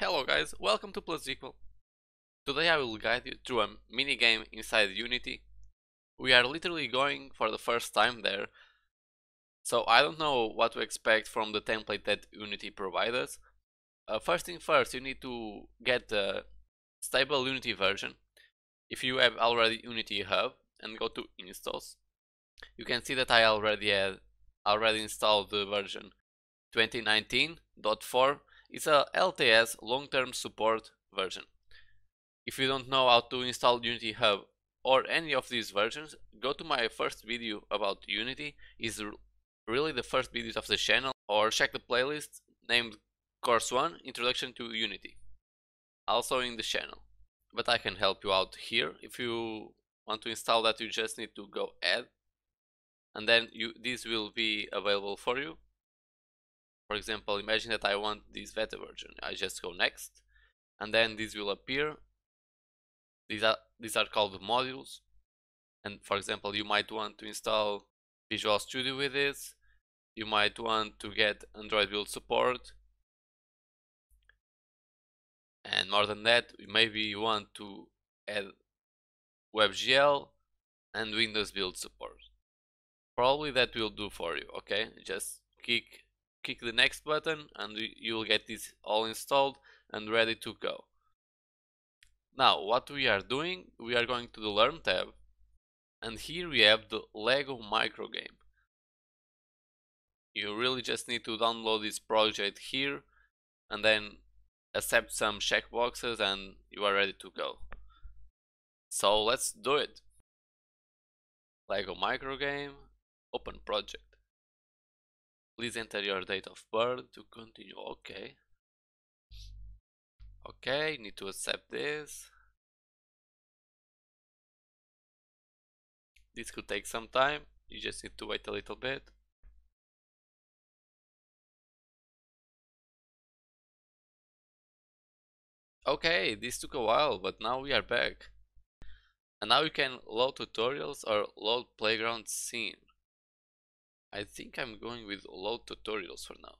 Hello guys, welcome to Plus Equal. Today I will guide you through a mini game inside Unity. We are literally going for the first time there, so I don't know what to expect from the template that Unity provides us. Uh, first thing first, you need to get the stable Unity version. If you have already Unity Hub and go to installs, you can see that I already had already installed the version 2019.4 it's a LTS long-term support version. If you don't know how to install Unity Hub or any of these versions, go to my first video about Unity, is really the first videos of the channel, or check the playlist named Course 1 Introduction to Unity, also in the channel. But I can help you out here. If you want to install that, you just need to go add, and then you this will be available for you for example, imagine that I want this beta version. I just go next, and then this will appear. These are these are called modules. And for example, you might want to install Visual Studio with this. You might want to get Android build support. And more than that, maybe you want to add WebGL and Windows build support. Probably that will do for you, okay? Just click click the next button and you will get this all installed and ready to go. Now what we are doing, we are going to the Learn tab and here we have the Lego micro game. You really just need to download this project here and then accept some checkboxes and you are ready to go. So let's do it. Lego micro game, open project. Please enter your date of birth to continue. Okay. Okay, need to accept this. This could take some time. You just need to wait a little bit. Okay, this took a while, but now we are back. And now you can load tutorials or load playground scene. I think I'm going with load tutorials for now.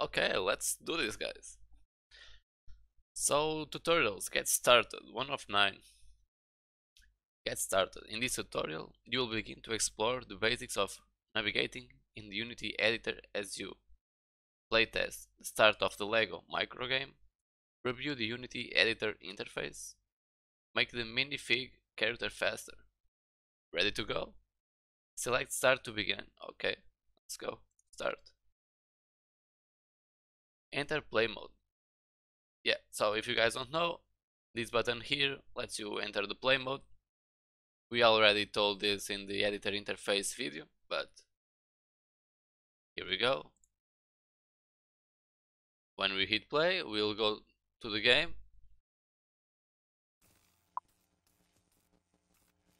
Okay, let's do this guys. So tutorials, get started, one of nine. Get started. In this tutorial, you will begin to explore the basics of navigating in the Unity editor as you playtest the start of the LEGO microgame, review the Unity editor interface, make the minifig character faster, Ready to go? Select start to begin. Okay, let's go. Start. Enter play mode. Yeah, so if you guys don't know, this button here lets you enter the play mode. We already told this in the editor interface video, but here we go. When we hit play, we'll go to the game.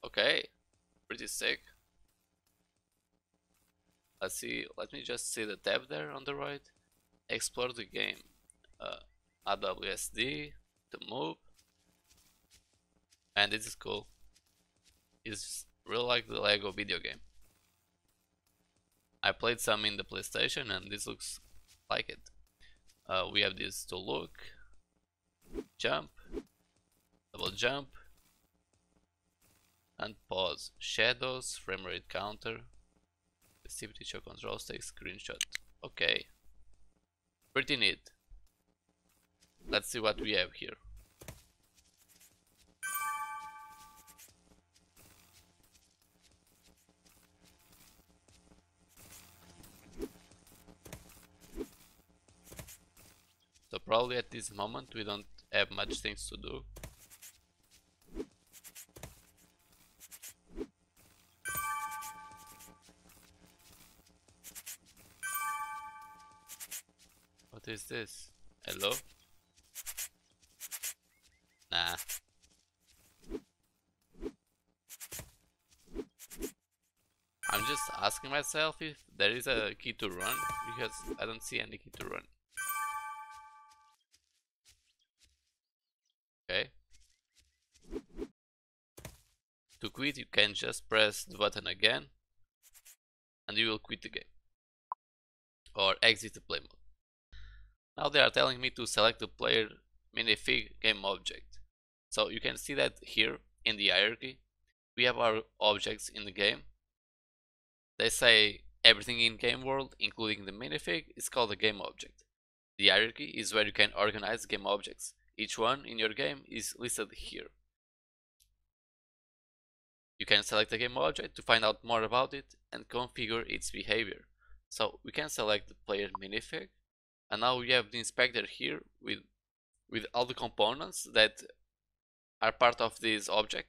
Okay, pretty sick. Let's see, let me just see the tab there on the right. Explore the game. Uh, AWSD to move. And this is cool. It's real like the Lego video game. I played some in the PlayStation and this looks like it. Uh, we have this to look, jump, double jump, and pause. Shadows, frame rate counter, sensitivity show control, take screenshot. Okay. Pretty neat. Let's see what we have here. So probably at this moment we don't have much things to do. What is this? Hello? Nah. I'm just asking myself if there is a key to run, because I don't see any key to run. Okay. To quit you can just press the button again and you will quit the game. Or exit the play mode. Now they are telling me to select the player minifig game object. So you can see that here in the hierarchy we have our objects in the game. They say everything in game world including the minifig is called a game object. The hierarchy is where you can organize game objects. Each one in your game is listed here. You can select a game object to find out more about it and configure its behavior. So we can select the player minifig and now we have the inspector here with with all the components that are part of this object.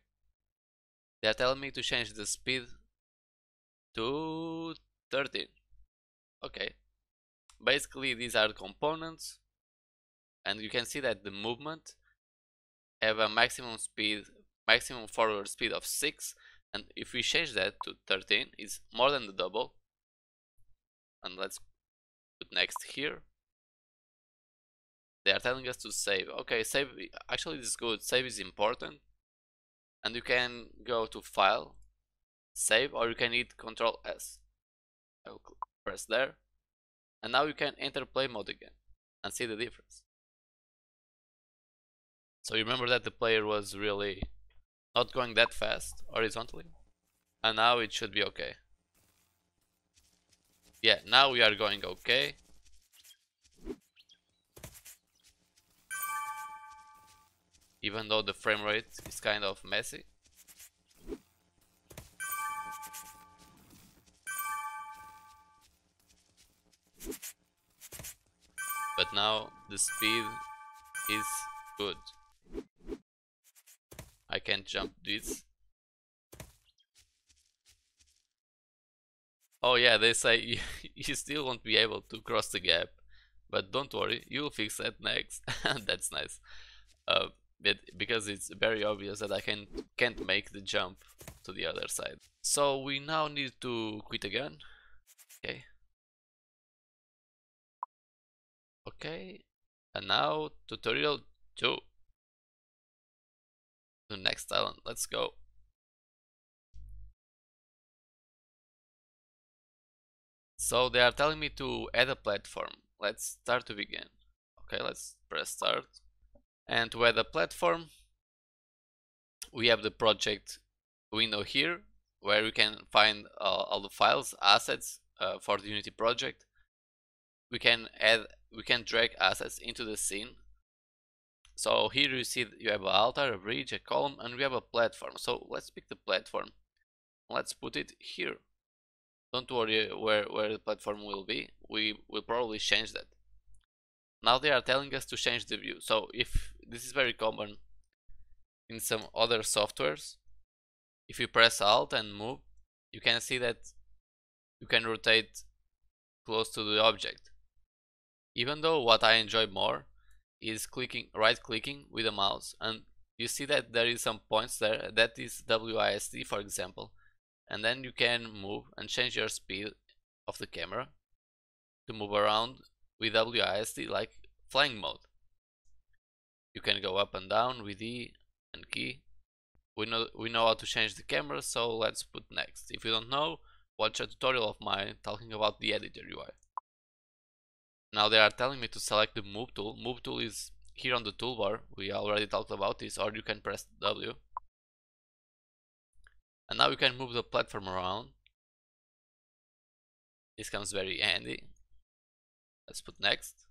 They are telling me to change the speed to 13. Okay. Basically these are the components and you can see that the movement have a maximum speed maximum forward speed of 6 and if we change that to 13 it's more than the double and let's put next here they are telling us to save. Okay save actually this is good. Save is important. And you can go to file save or you can hit control s. I will press there. And now you can enter play mode again and see the difference. So you remember that the player was really not going that fast horizontally? And now it should be okay. Yeah now we are going okay even though the frame rate is kind of messy. But now the speed is good. I can't jump this. Oh yeah they say you, you still won't be able to cross the gap. But don't worry you'll fix that next. That's nice. Uh, it, because it's very obvious that I can, can't make the jump to the other side so we now need to quit again okay Okay, and now tutorial 2. The next island, let's go. So they are telling me to add a platform. Let's start to begin. Okay, let's press start. And add a platform, we have the project window here, where we can find uh, all the files, assets uh, for the Unity project. We can add we can drag assets into the scene. So here you see you have an altar, a bridge, a column, and we have a platform. So let's pick the platform. Let's put it here. Don't worry where, where the platform will be. We will probably change that. Now they are telling us to change the view. So if this is very common in some other softwares, if you press Alt and move, you can see that you can rotate close to the object. Even though what I enjoy more is clicking right clicking with the mouse and you see that there is some points there that is WISD for example and then you can move and change your speed of the camera to move around with WISD like flying mode. You can go up and down with E and key. We know we know how to change the camera so let's put next. If you don't know watch a tutorial of mine talking about the editor UI. Now they are telling me to select the move tool. Move tool is here on the toolbar. We already talked about this or you can press W. And now you can move the platform around. This comes very handy. Let's put next.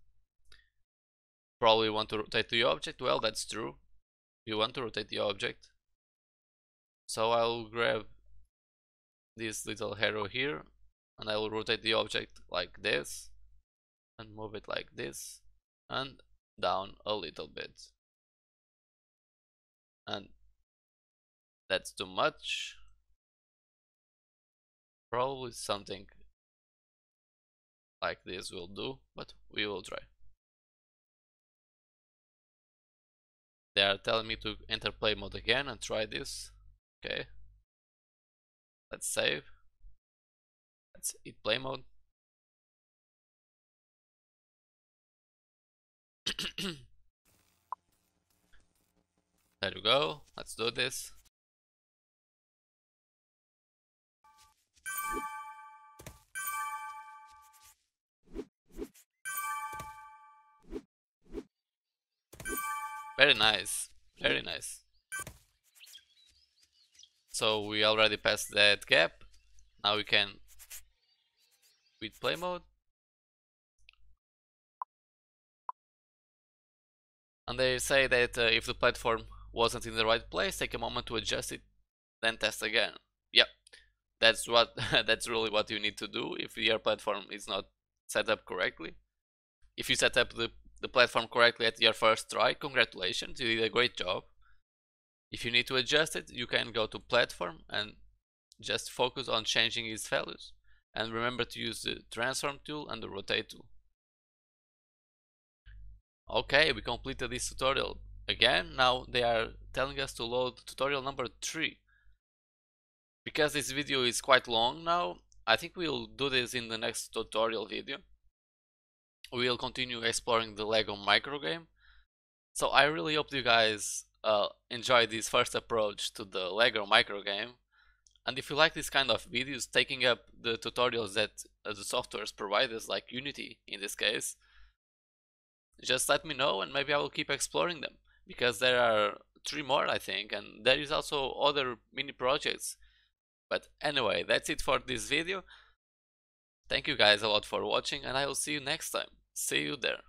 Probably want to rotate the object. Well, that's true. You want to rotate the object. So I'll grab this little arrow here and I will rotate the object like this and move it like this and down a little bit and that's too much probably something like this will do but we will try they are telling me to enter play mode again and try this okay let's save let's hit play mode there we go. Let's do this. Very nice. Very nice. So we already passed that gap. Now we can quit play mode. And they say that uh, if the platform wasn't in the right place, take a moment to adjust it, then test again. Yep, that's what that's really what you need to do if your platform is not set up correctly. If you set up the, the platform correctly at your first try, congratulations, you did a great job. If you need to adjust it, you can go to platform and just focus on changing its values. And remember to use the transform tool and the rotate tool. Okay, we completed this tutorial. Again, now they are telling us to load tutorial number 3. Because this video is quite long now, I think we'll do this in the next tutorial video. We'll continue exploring the LEGO micro game. So I really hope you guys uh, enjoy this first approach to the LEGO micro game. And if you like this kind of videos, taking up the tutorials that uh, the softwares provide us, like Unity in this case, just let me know and maybe I will keep exploring them. Because there are three more I think, and there is also other mini projects. But anyway, that's it for this video. Thank you guys a lot for watching and I will see you next time. See you there.